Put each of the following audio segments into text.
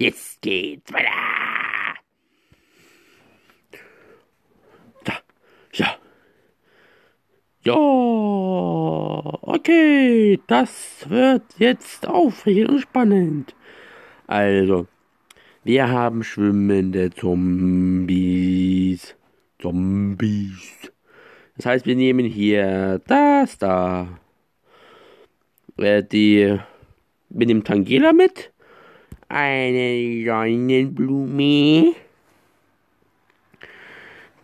Jetzt geht's weiter. Da, ja. Ja, okay, das wird jetzt aufregend und spannend. Also, wir haben schwimmende Zombies. Zombies. Das heißt, wir nehmen hier das da. Äh, die. Wir nehmen Tangela mit. Eine Sonnenblume.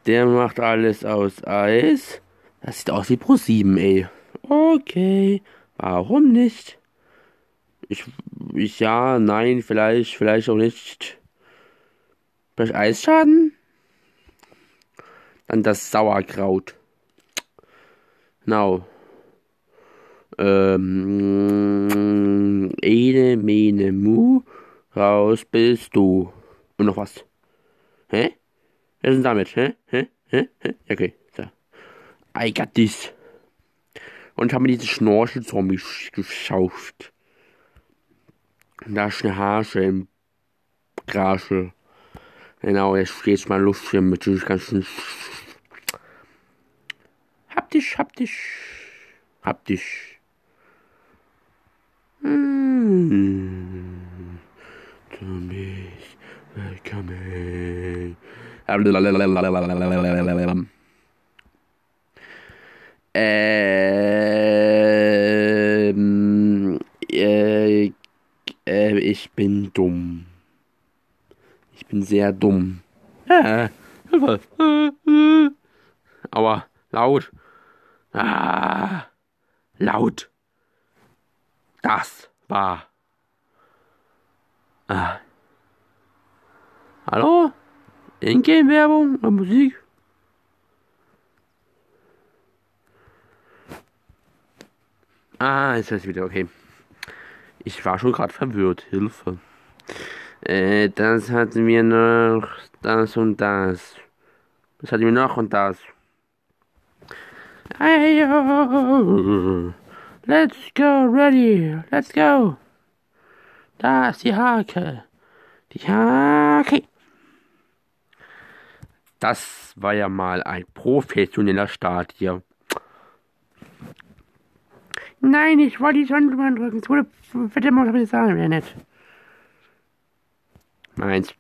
Der macht alles aus Eis. Das sieht aus wie Pro 7, ey. Okay, warum nicht? Ich, ich, ja, nein, vielleicht, vielleicht auch nicht. Vielleicht Eisschaden? Dann das Sauerkraut. Genau. Ähm, ene, mene, mu, raus bist du. Und noch was. Hä? Was ist denn damit? Hä? Hä? Hä? Hä? Okay. I got this. Und ich habe mir diese Schnorchel-Zombie geschaut. Da ist eine Hase im Grasche. Genau, jetzt steht mal Luft hier mit diesem ganzen. Haptisch, haptisch. Haptisch. Mmh. Zombies, willkommen. Ähm, äh, äh, ich bin dumm. Ich bin sehr dumm. Äh, Hilfe. Aua, laut. Ah, laut. Das war. Ah. Hallo? Ingame-Werbung und Musik? Ah, ist das wieder okay. Ich war schon gerade verwirrt. Hilfe. Äh, das hatten wir noch. Das und das. Das hatten wir noch und das. Hey, Let's go, ready. Let's go. Da ist die Hake. Die Hake. Das war ja mal ein professioneller Start hier. Nein, ich wollte die Sonnenblume drücken. Es wurde verdammt, aber sagen, wäre nett. Meins.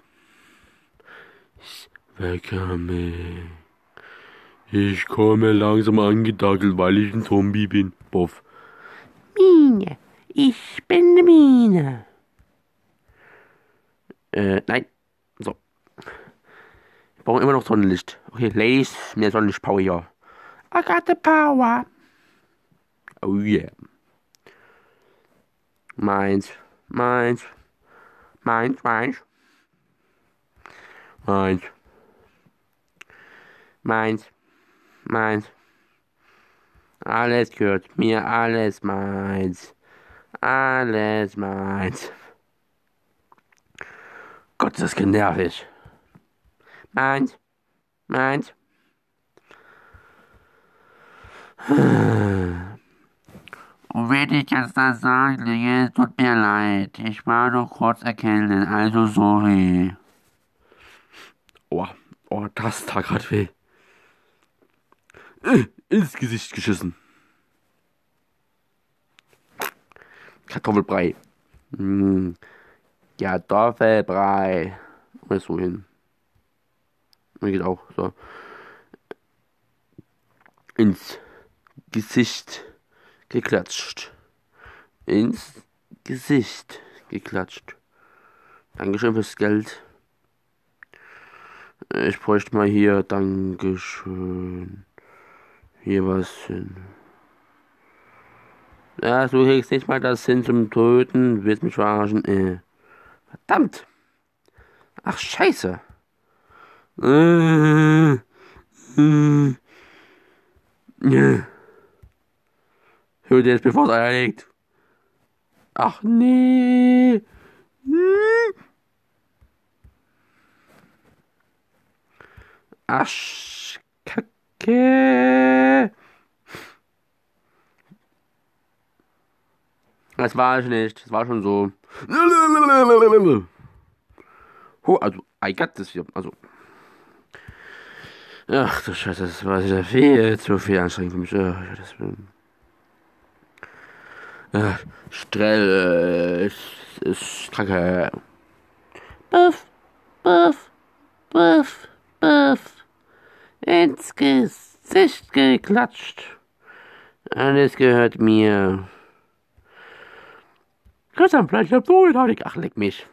Willkommen. Ich komme langsam angedackelt, weil ich ein Zombie bin. Boff. Mine. Ich bin eine Mine. Äh, nein. So. Wir brauchen immer noch Sonnenlicht. Okay, Ladies, mehr Sonnenlichtpower hier. I got the power. Oh yeah. Meins, meins, meins, meins, meins, meins, meins. Alles gehört mir, alles meins, alles meins. Gott, das ist nervig. Meins, meins. Und wenn ich jetzt das sage, tut mir leid. Ich war nur kurz erkältet, also sorry. Oh, oh, das tat grad weh. Ins Gesicht geschissen. Kartoffelbrei. Hm. Kartoffelbrei. Mal so hin. Mir geht auch so. Ins Gesicht geklatscht. Ins Gesicht geklatscht. Dankeschön fürs Geld. Ich bräuchte mal hier Dankeschön. Hier was hin. Ja, so kriegst nicht mal das hin zum Töten. Willst mich verarschen? Äh. Verdammt! Ach, scheiße! Äh. Hört jetzt, bevor es Eier legt. Ach nee. Hm. Aschkacke. Das war ich nicht. Das war schon so. Oh, also, I got this hier. Also. Ach du Scheiße, das war wieder viel zu viel anstrengend für mich. Ach, das bin. Ach, Strell ist, kranke. Buff, buff, buff, buff. Ins Gesicht geklatscht. Alles gehört mir. Christian, hab du mit Ach, leck mich.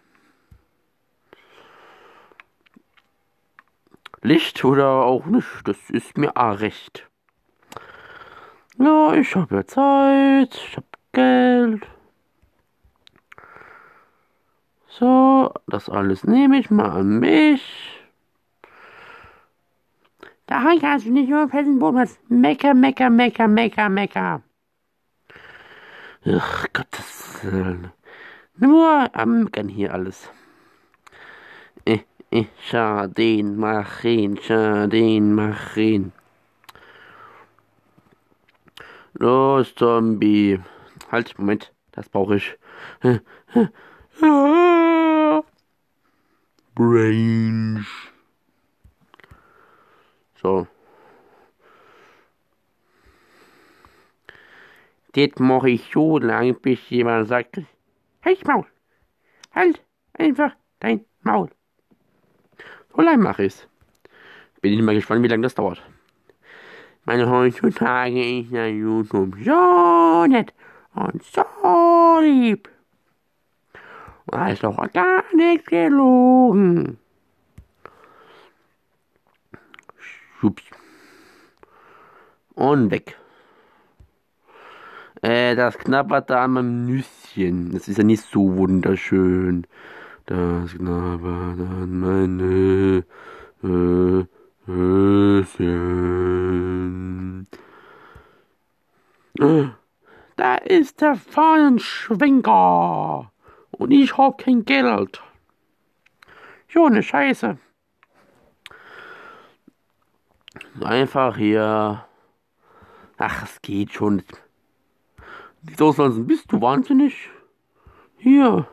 Licht oder auch nicht, das ist mir auch recht. Ja, ich habe ja Zeit, ich habe Geld. So, das alles nehme ich mal an mich. Daran kannst du nicht nur festen Boden Mecker, mecker, mecker, mecker, mecker. Ach. Nur am Meckern hier alles. Eh, eh, Schadin, Machin, Schadin, Machin. Los, Zombie. Halt, Moment, das brauche ich. Range. So. Das mache ich so lange, bis jemand sagt, halt Maul. Halt einfach dein Maul. So lange mache ich es. Bin ich mal gespannt, wie lange das dauert. Meine heutzutage ist ja YouTube so nett und so lieb. Und da ist doch gar nichts gelogen. Schubs. Und weg. Äh, das knabbert da an meinem Nüsschen. Das ist ja nicht so wunderschön. Das knabbert an meine äh, Nüsschen. Da ist der Fahnenschwenker. Und ich hab kein Geld. Jo, ne Scheiße. Einfach hier. Ach, es geht schon. Die Auslassen, bist du wahnsinnig? Hier.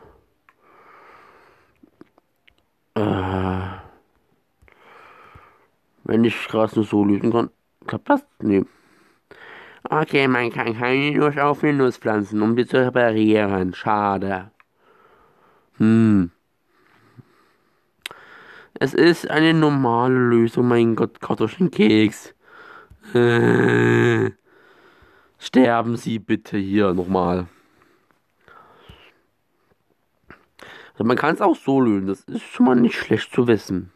Äh, wenn ich gerade nur so lösen kann, das? Nee. Okay, man kann keine Nuss auf eine Nuss pflanzen, um die zu reparieren. Schade. Hm. Es ist eine normale Lösung, mein Gott, Kartoffelkeks. Äh, sterben Sie bitte hier nochmal. Also man kann es auch so lösen, das ist schon mal nicht schlecht zu wissen.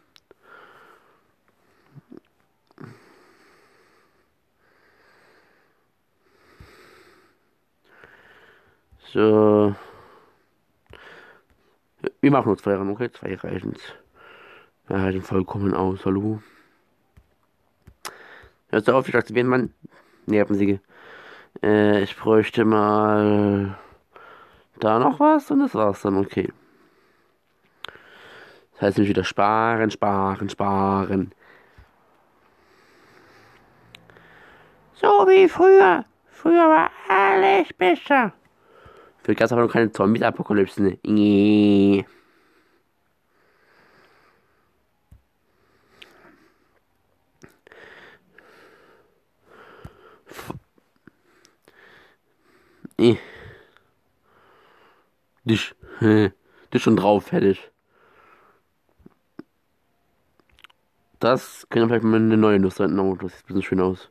So. Wir machen nur zwei Rennen, okay? Zwei reichen. Ja, reichen vollkommen aus, hallo. Hörst du auf, ich aktivieren, Mann. Nervensäge. Äh, ich bräuchte mal da noch was und das war's dann, okay. Das heißt nämlich wieder sparen, sparen, sparen. So wie früher. Früher war alles besser. Für es aber noch keine Zombie-Apokalypse. Nee. Eh. Dich. Dich schon drauf, fertig. Das könnte vielleicht mal eine neue Nuss sein. Oh, das sieht ein bisschen schön aus.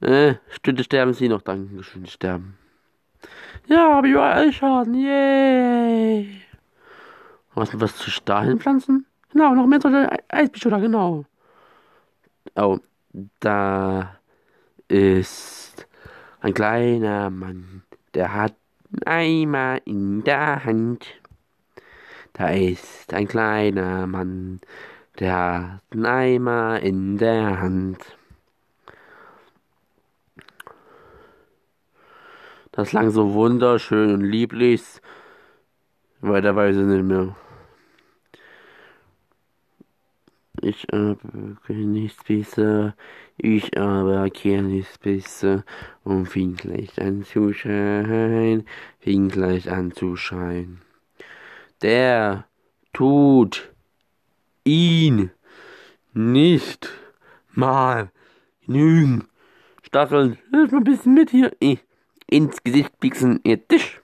Äh, Stünde sterben sie noch. Dankeschön, sterben. Ja, habe überall Schaden. Yay. Was, was zu dahin pflanzen? Genau, noch mehr solche Eisbeschütter, genau. Oh, da ist ein kleiner Mann, der hat einen Eimer in der Hand. Da ist ein kleiner Mann, der hat einen Eimer in der Hand. Das lang so wunderschön und lieblich. Weiter weiß ich nicht mehr. Ich aber nichts besser, ich aber kenne nichts besser, um fing gleich anzuscheinen, fing gleich anzuscheinen. Der tut ihn nicht mal genügen. Stacheln, hilf mir ein bisschen mit hier. Ins Gesicht pieksen, ihr Tisch.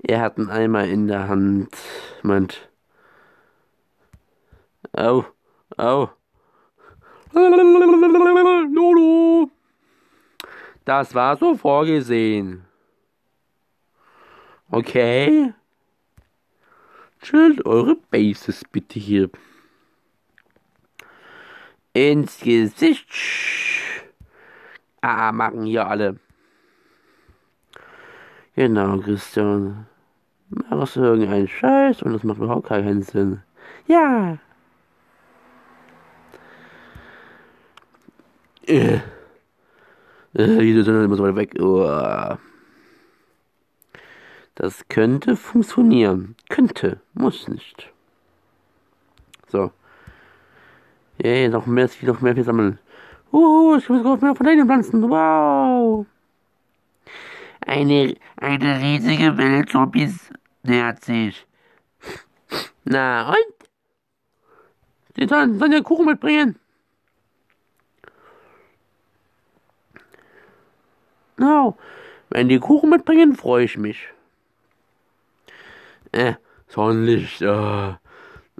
Er hat einen Eimer in der Hand, meint. Au, au. Lolo. Das war so vorgesehen. Okay. Chillt eure Bases bitte hier. Ins Gesicht. Ah, machen hier alle. Genau, Christian. Machst du irgendeinen Scheiß und das macht überhaupt keinen Sinn. Ja. Äh. Äh, wieso sind immer so weit weg? Oh. Das könnte funktionieren. Könnte, muss nicht. So. Yay, noch mehr, noch mehr viel sammeln. Uh, ich muss noch mehr von deinen Pflanzen. Wow. Eine, eine riesige Welt Zombies nähert sich. Na und? Sie sollen, sollen ja Kuchen mitbringen. No. Wenn die Kuchen mitbringen, freue ich mich. Äh, Sonnenlicht, äh,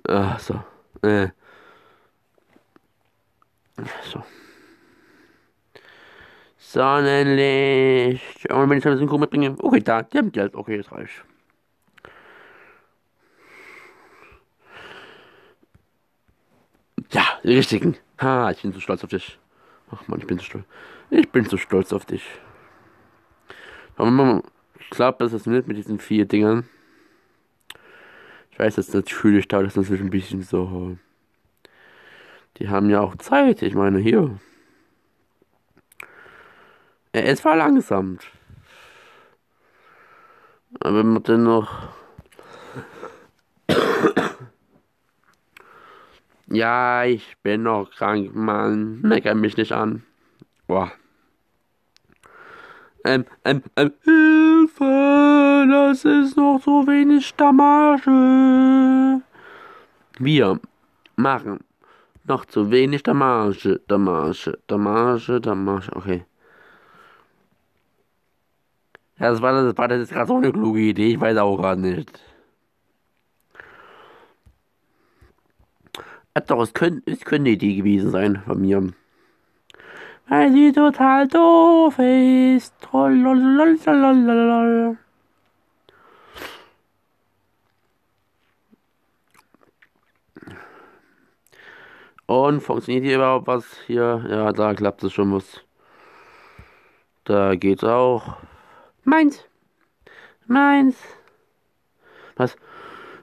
äh, so, äh. So. Sonnenlicht. Und wenn ich das Kuchen mitbringe, okay, da, die haben Geld, okay, das reicht. Ja, die richtigen. Ha, ich bin so stolz auf dich. Ach man, ich bin so stolz. Ich bin so stolz auf dich. Aber ich glaube, das ist nicht mit diesen vier Dingern. Ich weiß, dass natürlich dauert das natürlich ein bisschen so. Die haben ja auch Zeit. Ich meine, hier. Er ist verlangsamt. Aber wenn man dann noch. ja, ich bin noch krank, Mann. Mecker mich nicht an. Boah ähm, ähm, ähm, Hilfe, das ist noch so wenig Damage. Wir machen noch zu wenig Damage, Damage, Damage, Damage, okay. Ja, das war, das war das ist gerade so eine kluge Idee, ich weiß auch gerade nicht. Ja, doch, es könnte, es könnte Idee gewesen sein von mir weil sie total doof ist. Und funktioniert hier überhaupt was hier? Ja, da klappt es schon was. Da geht's auch. Meins. Meins. Was?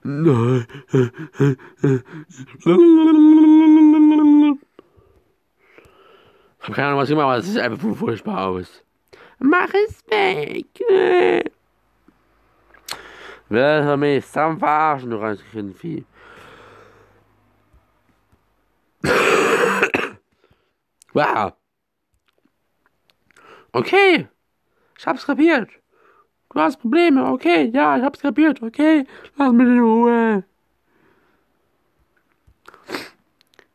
Ich habe keine Ahnung, was ich mache, aber es sieht einfach furchtbar aus. Mach es weg! Wer soll mich zusammen verarschen, du reißigen Vieh? wow! Okay! Ich hab's kapiert! Du hast Probleme, okay, ja, ich hab's kapiert, okay, lass mich in Ruhe.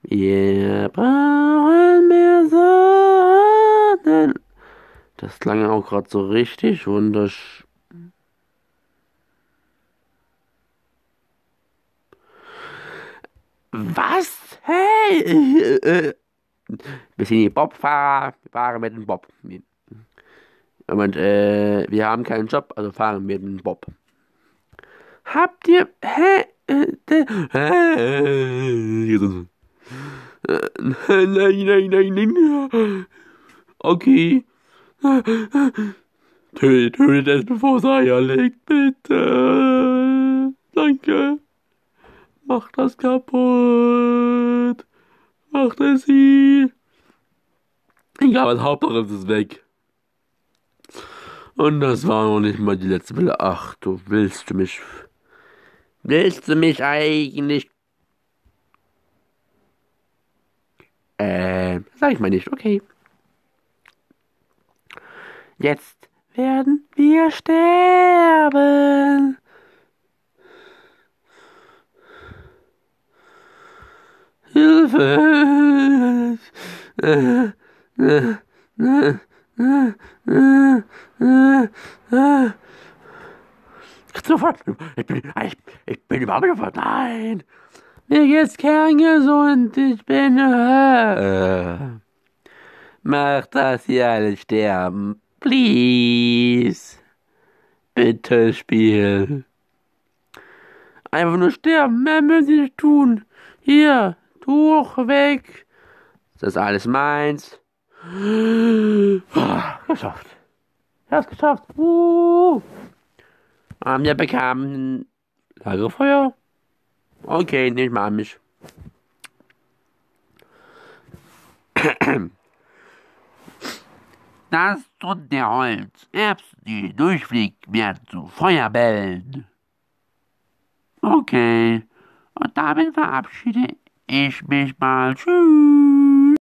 Wir brauchen mehr Sonne. Das klang auch gerade so richtig wunderschön. Was? Hey! Äh, wir sind die Bobfahrer. Wir fahren mit dem Bob. Und äh, wir haben keinen Job, also fahren wir mit dem Bob. Habt ihr. Hä? Äh, hä? Nein, nein, nein, nein. Okay. Tötet, tötet es, bevor es Eier legt, bitte. Danke. Macht das kaputt. Macht es sie. Egal, was Hauptsache es ist weg. Und das war noch nicht mal die letzte Welle. Ach, du willst du mich. Willst du mich eigentlich Äh, sag ich mal nicht, okay. Jetzt werden wir sterben. Hilfe! Sofort! Ich bin, ich, ich bin überhaupt sofort. Nein! Mir geht's kerngesund. Ich bin. Äh, mach, dass sie alle sterben. Please. Bitte, Spiel. Einfach nur sterben. Mehr müssen sie nicht tun. Hier, Tuch weg. Das ist alles meins. geschafft. Ich hab's geschafft. Uh. Wir bekamen Lagerfeuer? Okay, nicht mal mich. Das tut der Holz. Erbsen, die durchfliegt, werden zu Feuerbällen. Okay, und damit verabschiede ich mich mal. Tschüss.